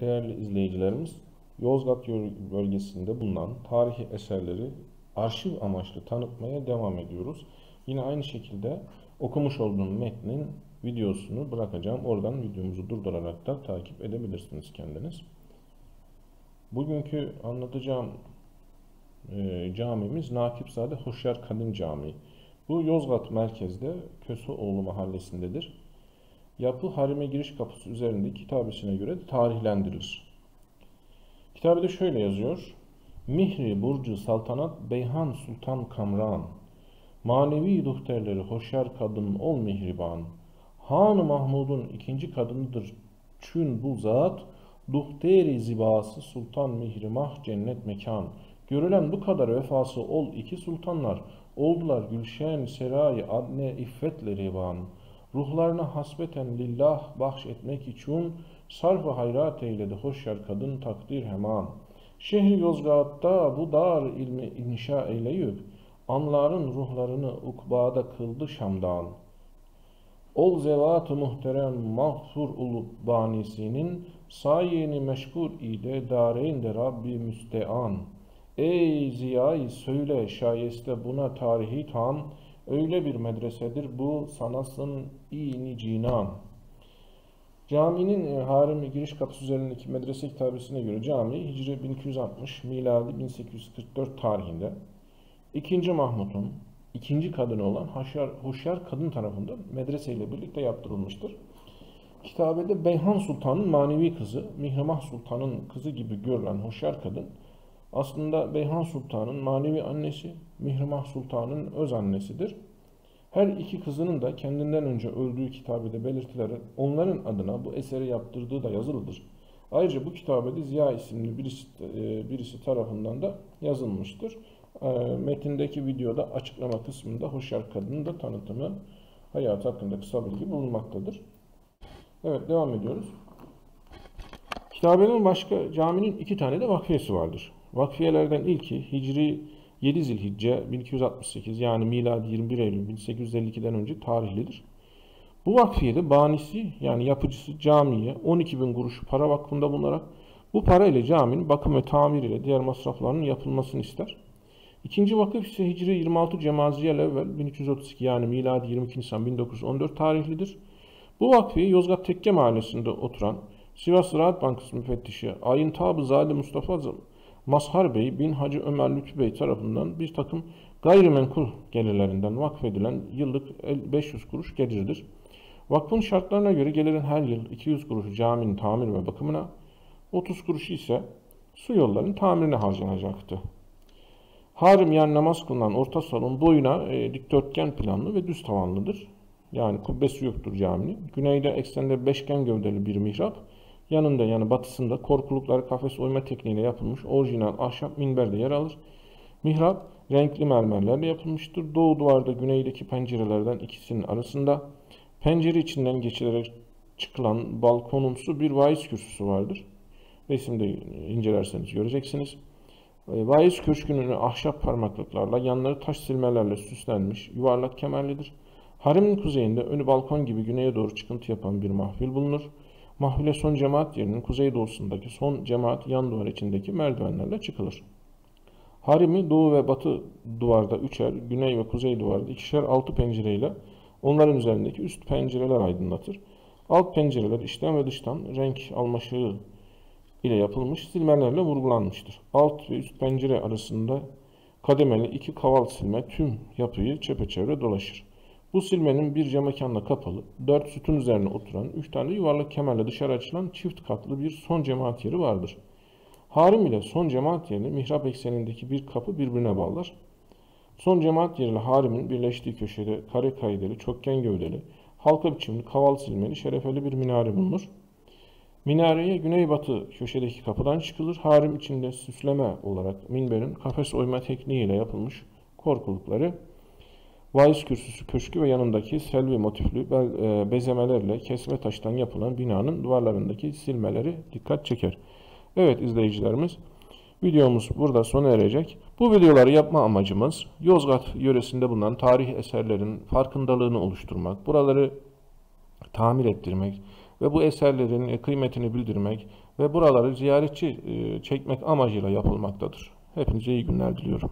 değerli izleyicilerimiz, Yozgat bölgesinde bulunan tarihi eserleri arşiv amaçlı tanıtmaya devam ediyoruz. Yine aynı şekilde okumuş olduğum metnin videosunu bırakacağım. Oradan videomuzu durdurarak da takip edebilirsiniz kendiniz. Bugünkü anlatacağım e, camimiz Nakipzade Hoşyar Kadim Camii. Bu Yozgat merkezde Köseoğlu mahallesindedir. Yapı harime giriş kapısı üzerinde kitabesine göre tarihlendirilir. Kitabede şöyle yazıyor. Mihri Burcu Saltanat Beyhan Sultan Kamran. Manevi duhterleri hoşyar kadın ol mihriban. Han Mahmud'un ikinci kadınıdır. Çün bu zat Duhteri zibası sultan mihrimah cennet mekan. Görülen bu kadar vefası ol iki sultanlar. Oldular gülşen serayı adne iffetle revan Ruhlarına hasbeten lillah bahş etmek için sarf-ı hayrat eyledi hoşyar kadın takdir heman. Şehri Yozgat'ta bu dar ilmi inşa eyleyip, anların ruhlarını ukbada kıldı Şam'dan. Ol zevat-ı muhterem mağfur ulup banisinin, sayeni meşgul ide dareynde Rabbi müstean. Ey ziyayı söyle şayeste buna tarihi tam, öyle bir medresedir bu sanasın ini cinan. Caminin e, haremi giriş kapısı üzerindeki medrese kitabesine göre cami Hicri 1260, miladi 1844 tarihinde 2. Mahmut'un ikinci kadını olan Haşyar, Hoşyar kadın tarafından medreseyle birlikte yaptırılmıştır. Kitabede Beyhan Sultan'ın manevi kızı, Mihrimah Sultan'ın kızı gibi görülen Hoşyar kadın aslında Beyhan Sultan'ın manevi annesi, Mihrimah Sultan'ın öz annesidir. Her iki kızının da kendinden önce öldüğü kitabede belirtileri onların adına bu eseri yaptırdığı da yazılıdır. Ayrıca bu kitabede Ziya isimli birisi, e, birisi tarafından da yazılmıştır. E, metindeki videoda açıklama kısmında Hoşyar Kadın'ın da tanıtımı hayatı hakkında kısa bilgi bulunmaktadır. Evet devam ediyoruz. Kitabenin başka caminin iki tane de vakfiyesi vardır. Vakfiyelerden ilki Hicri 7 Zilhicce 1268 yani miladi 21 Eylül 1852'den önce tarihlidir. Bu vakfiyede banisi yani yapıcısı camiye 12 bin kuruş para vakfında bulunarak bu para ile caminin bakım ve tamir ile diğer masraflarının yapılmasını ister. İkinci vakıf ise Hicri 26 Cemaziyel evvel 1332 yani miladi 22 Nisan 1914 tarihlidir. Bu vakfiye Yozgat Tekke mahallesinde oturan Sivas Ziraat Bankası müfettişi Ayın Tabı Zade Mustafa Mazhar Bey bin Hacı Ömer Lütfü Bey tarafından bir takım gayrimenkul gelirlerinden vakfedilen yıllık 500 kuruş gelirdir. Vakfın şartlarına göre gelirin her yıl 200 kuruşu caminin tamir ve bakımına, 30 kuruşu ise su yollarının tamirine harcanacaktı. Harim yani namaz kılınan orta salon boyuna e, dikdörtgen planlı ve düz tavanlıdır. Yani kubbesi yoktur caminin. Güneyde eksende beşgen gövdeli bir mihrap, Yanında yani batısında korkulukları kafes oyma tekniğiyle yapılmış orijinal ahşap minber de yer alır. Mihrap renkli mermerlerle yapılmıştır. Doğu duvarda güneydeki pencerelerden ikisinin arasında pencere içinden geçilerek çıkılan balkonumsu bir vaiz kürsüsü vardır. Resimde incelerseniz göreceksiniz. E, vaiz köşkünün ahşap parmaklıklarla, yanları taş silmelerle süslenmiş, yuvarlak kemerlidir. Harimin kuzeyinde önü balkon gibi güneye doğru çıkıntı yapan bir mahfil bulunur. Mahvile son cemaat yerinin kuzeydoğusundaki son cemaat yan duvar içindeki merdivenlerle çıkılır. Harimi doğu ve batı duvarda üçer, güney ve kuzey duvarda ikişer altı pencereyle onların üzerindeki üst pencereler aydınlatır. Alt pencereler içten ve dıştan renk almaşığı ile yapılmış silmelerle vurgulanmıştır. Alt ve üst pencere arasında kademeli iki kaval silme tüm yapıyı çepeçevre dolaşır. Bu silmenin bir cam mekanla kapalı, dört sütun üzerine oturan, üç tane yuvarlak kemerle dışarı açılan çift katlı bir son cemaat yeri vardır. Harim ile son cemaat yerini mihrap eksenindeki bir kapı birbirine bağlar. Son cemaat yeriyle harimin birleştiği köşede kare kaydeli, çokgen gövdeli, halka biçimli, kaval silmeli, şerefeli bir minare bulunur. Minareye güneybatı köşedeki kapıdan çıkılır. Harim içinde süsleme olarak minberin kafes oyma tekniğiyle yapılmış korkulukları Vaiz kürsüsü köşkü ve yanındaki selvi motifli e, bezemelerle kesme taştan yapılan binanın duvarlarındaki silmeleri dikkat çeker. Evet izleyicilerimiz videomuz burada sona erecek. Bu videoları yapma amacımız Yozgat yöresinde bulunan tarih eserlerin farkındalığını oluşturmak, buraları tamir ettirmek, ve bu eserlerin e, kıymetini bildirmek ve buraları ziyaretçi e, çekmek amacıyla yapılmaktadır. Hepinize iyi günler diliyorum.